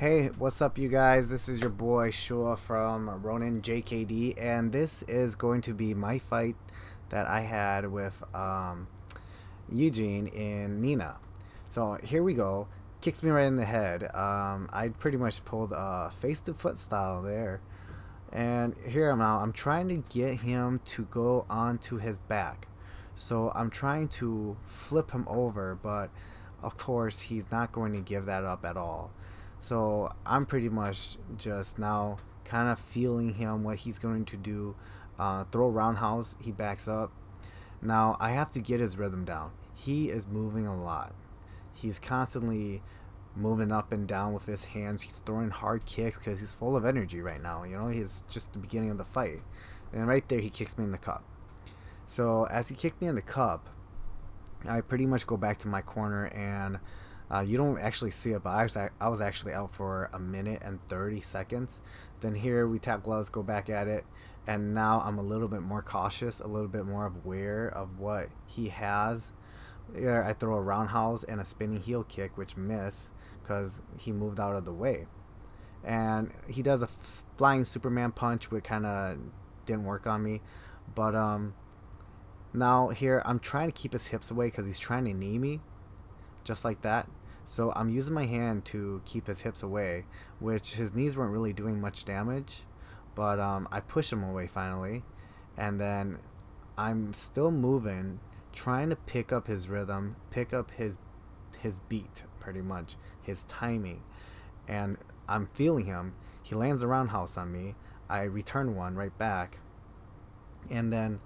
Hey, what's up, you guys? This is your boy Shua from Ronin JKD, and this is going to be my fight that I had with um, Eugene in Nina. So here we go. Kicks me right in the head. Um, I pretty much pulled a face to foot style there. And here I'm now. I'm trying to get him to go onto his back. So I'm trying to flip him over, but of course he's not going to give that up at all. So I'm pretty much just now kind of feeling him what he's going to do. Uh, throw roundhouse, he backs up. Now I have to get his rhythm down. He is moving a lot. He's constantly moving up and down with his hands. He's throwing hard kicks because he's full of energy right now. You know, he's just the beginning of the fight. And right there, he kicks me in the cup. So as he kicked me in the cup, I pretty much go back to my corner and uh, you don't actually see it, but I was, I was actually out for a minute and 30 seconds. Then here we tap gloves, go back at it, and now I'm a little bit more cautious, a little bit more aware of what he has. I throw a roundhouse and a spinning heel kick, which miss because he moved out of the way. And he does a flying Superman punch, which kind of didn't work on me. But um, now here I'm trying to keep his hips away because he's trying to knee me, just like that. So I'm using my hand to keep his hips away, which his knees weren't really doing much damage, but um, I push him away finally, and then I'm still moving, trying to pick up his rhythm, pick up his his beat, pretty much his timing, and I'm feeling him. He lands a roundhouse on me. I return one right back, and then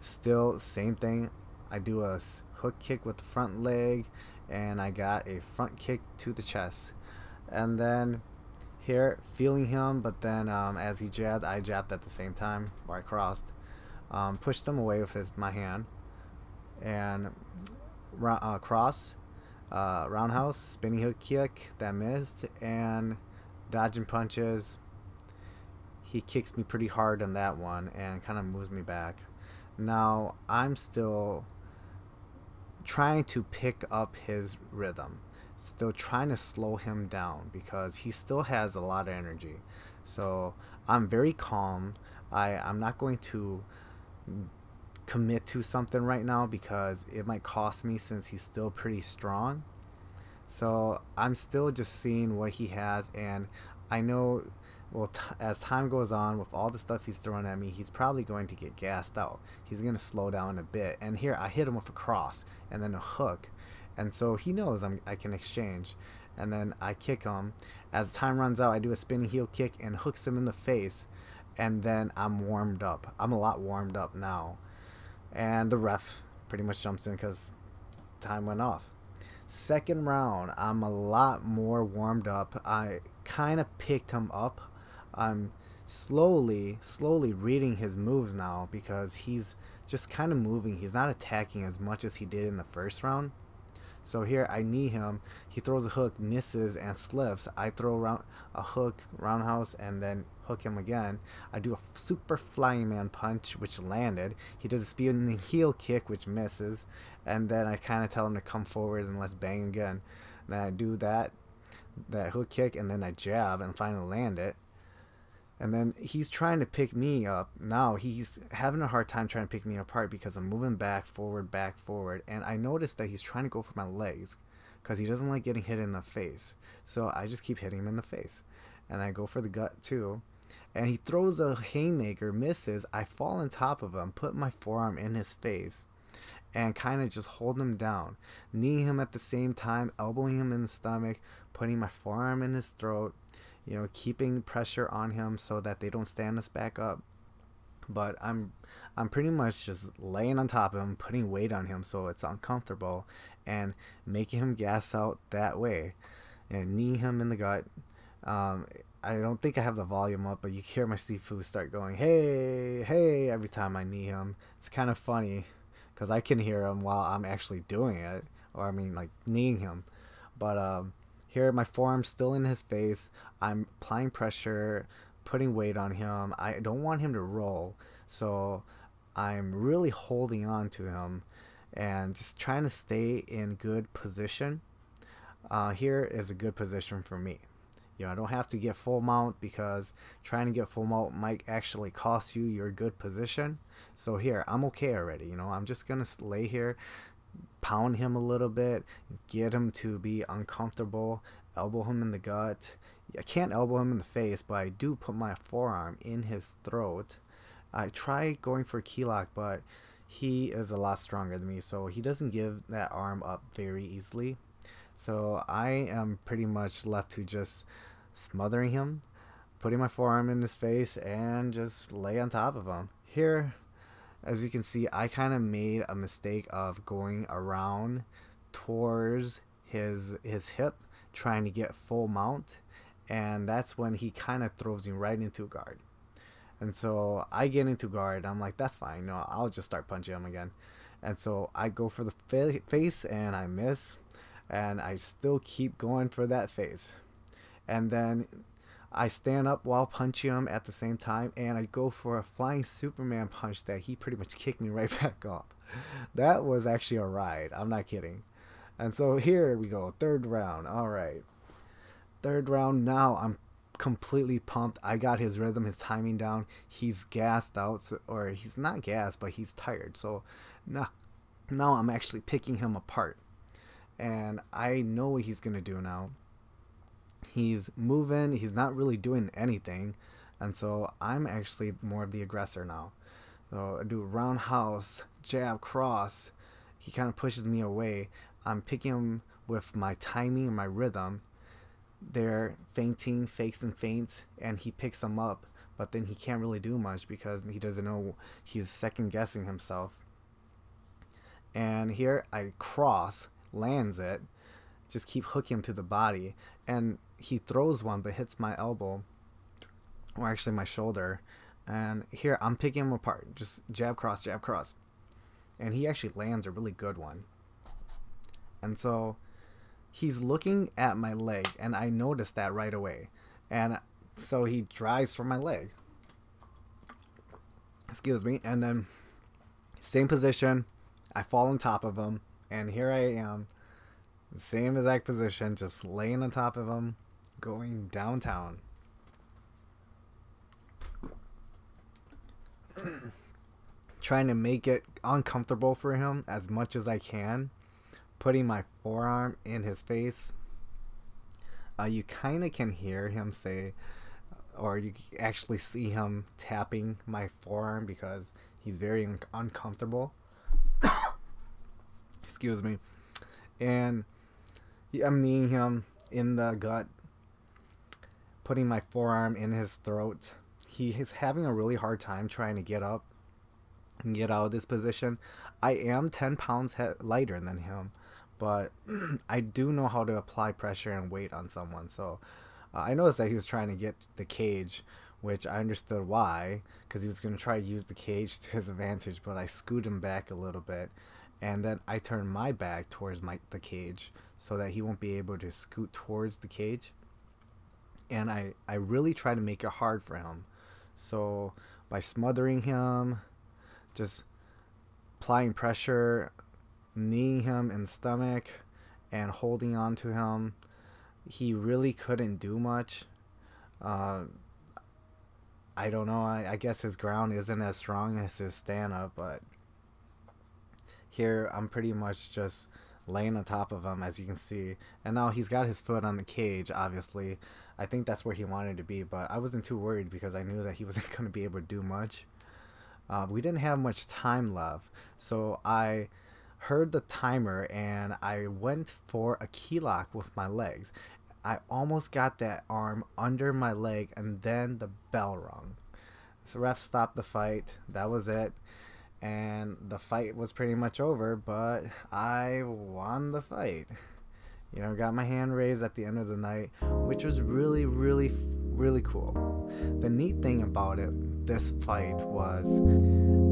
still same thing. I do a hook kick with the front leg and I got a front kick to the chest. And then here, feeling him, but then um, as he jabbed, I jabbed at the same time, or I crossed. Um, pushed him away with his my hand, and uh, cross, uh, roundhouse, spinning hook kick that missed, and dodging punches. He kicks me pretty hard on that one and kind of moves me back. Now I'm still trying to pick up his rhythm, still trying to slow him down because he still has a lot of energy. So I'm very calm. I, I'm not going to commit to something right now because it might cost me since he's still pretty strong. So I'm still just seeing what he has, and I know well, as time goes on, with all the stuff he's throwing at me, he's probably going to get gassed out. He's going to slow down a bit. And here, I hit him with a cross and then a hook. And so he knows I'm, I can exchange. And then I kick him. As time runs out, I do a spinning heel kick and hooks him in the face. And then I'm warmed up. I'm a lot warmed up now. And the ref pretty much jumps in because time went off. Second round, I'm a lot more warmed up. I kind of picked him up I'm slowly, slowly reading his moves now because he's just kind of moving. He's not attacking as much as he did in the first round. So here I knee him. He throws a hook, misses, and slips. I throw round a hook, roundhouse, and then hook him again. I do a super flying man punch, which landed. He does a spinning heel kick, which misses. And then I kind of tell him to come forward and let's bang again. Then I do that, that hook kick, and then I jab and finally land it. And then he's trying to pick me up. Now he's having a hard time trying to pick me apart because I'm moving back, forward, back, forward. And I notice that he's trying to go for my legs because he doesn't like getting hit in the face. So I just keep hitting him in the face. And I go for the gut too. And he throws a haymaker, misses. I fall on top of him, put my forearm in his face, and kind of just hold him down. Knee him at the same time, elbowing him in the stomach, putting my forearm in his throat you know, keeping pressure on him so that they don't stand us back up. But I'm I'm pretty much just laying on top of him, putting weight on him so it's uncomfortable and making him gas out that way. And knee him in the gut. Um, I don't think I have the volume up, but you can hear my Sifu start going, hey, hey, every time I knee him. It's kind of funny because I can hear him while I'm actually doing it, or I mean, like kneeing him. But um, here, my forearm's still in his face. I'm applying pressure, putting weight on him. I don't want him to roll. So I'm really holding on to him and just trying to stay in good position. Uh, here is a good position for me. You know, I don't have to get full mount because trying to get full mount might actually cost you your good position. So here, I'm okay already. You know, I'm just gonna lay here, pound him a little bit, get him to be uncomfortable, elbow him in the gut. I can't elbow him in the face, but I do put my forearm in his throat. I try going for a key lock, but he is a lot stronger than me, so he doesn't give that arm up very easily. So I am pretty much left to just smothering him, putting my forearm in his face, and just lay on top of him. Here, as you can see, I kind of made a mistake of going around towards his his hip, trying to get full mount, and that's when he kind of throws me right into guard. And so I get into guard. I'm like, that's fine. No, I'll just start punching him again. And so I go for the fa face and I miss. And I still keep going for that face. And then I stand up while punching him at the same time, and I go for a flying Superman punch that he pretty much kicked me right back off. That was actually a ride. I'm not kidding. And so here we go, third round. All right, third round. Now I'm completely pumped. I got his rhythm, his timing down. He's gassed out, so, or he's not gassed, but he's tired. So now, now I'm actually picking him apart, and I know what he's gonna do now he's moving, he's not really doing anything. And so I'm actually more of the aggressor now. So I do roundhouse, jab, cross. He kind of pushes me away. I'm picking him with my timing and my rhythm. They're feinting, fakes and feints, and he picks them up. But then he can't really do much because he doesn't know he's second guessing himself. And here I cross, lands it, just keep hooking him to the body. And he throws one but hits my elbow or actually my shoulder. And here I'm picking him apart. Just jab cross jab cross. And he actually lands a really good one. And so he's looking at my leg and I noticed that right away. And so he drives for my leg. Excuse me. And then same position. I fall on top of him and here I am same exact position just laying on top of him going downtown. Trying to make it uncomfortable for him as much as I can. Putting my forearm in his face. Uh, you kind of can hear him say, or you actually see him tapping my forearm because he's very un uncomfortable. Excuse me. And I'm kneeing him in the gut putting my forearm in his throat. He is having a really hard time trying to get up and get out of this position. I am 10 pounds lighter than him, but I do know how to apply pressure and weight on someone. So uh, I noticed that he was trying to get the cage, which I understood why, because he was going to try to use the cage to his advantage, but I scooted him back a little bit. And then I turned my back towards my the cage so that he won't be able to scoot towards the cage and I, I really try to make it hard for him. So by smothering him, just applying pressure, kneeing him in the stomach, and holding on to him, he really couldn't do much. Uh, I don't know. I, I guess his ground isn't as strong as his stand up, but here I'm pretty much just laying on top of him, as you can see. And now he's got his foot on the cage, obviously. I think that's where he wanted to be, but I wasn't too worried because I knew that he wasn't going to be able to do much. Uh, we didn't have much time left, so I heard the timer and I went for a key lock with my legs. I almost got that arm under my leg, and then the bell rung. So ref stopped the fight. That was it and the fight was pretty much over, but I won the fight. You know, got my hand raised at the end of the night, which was really, really, really cool. The neat thing about it, this fight, was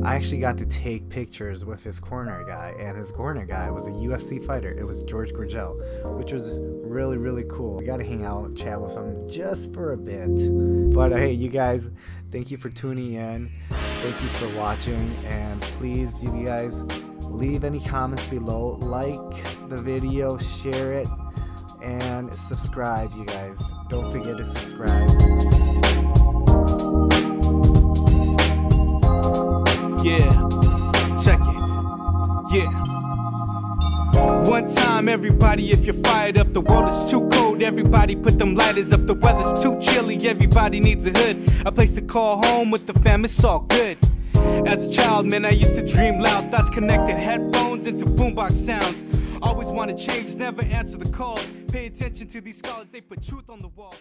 I actually got to take pictures with his corner guy, and his corner guy was a UFC fighter. It was George Gurgel, which was really, really cool. We got to hang out, chat with him just for a bit. But uh, hey, you guys, thank you for tuning in. Thank you for watching, and please, you guys, leave any comments below. Like the video, share it, and subscribe, you guys. Don't forget to subscribe. Yeah, check it. Yeah. One time, everybody, if you're fired up, the world is too cold. Everybody, put them lighters up. The weather's too chilly. Everybody needs a hood, a place to call home with the fam. It's all good. As a child, man, I used to dream loud. Thoughts connected headphones into boombox sounds. Always want to change, never answer the calls. Pay attention to these scholars, they put truth on the wall.